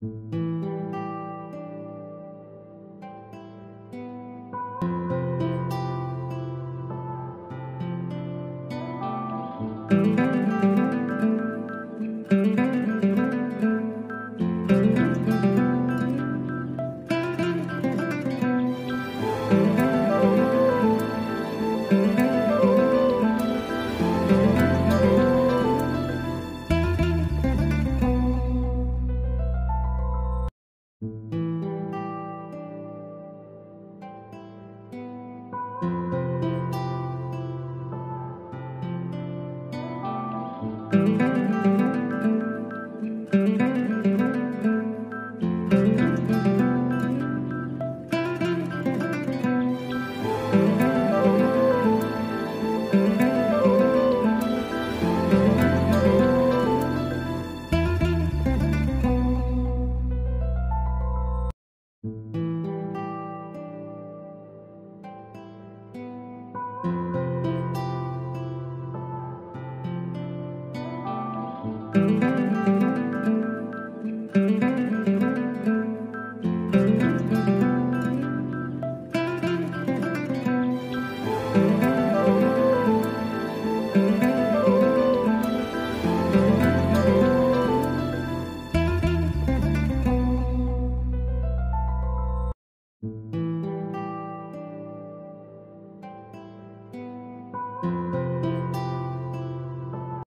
嗯。